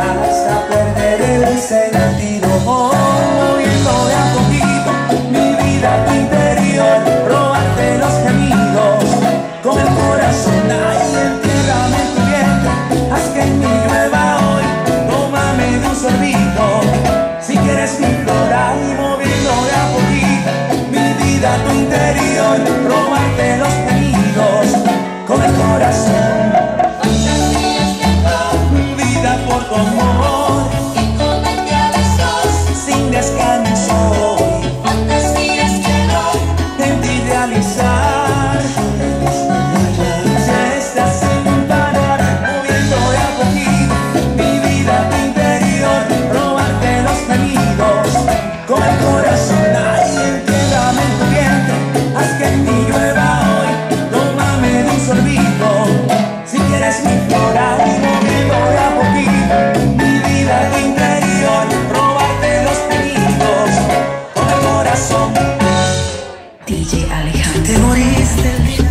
hasta perder el sentido. Oh, moviendo de a poquito mi vida, tu interior. DJ Alejandro. Te moriste el día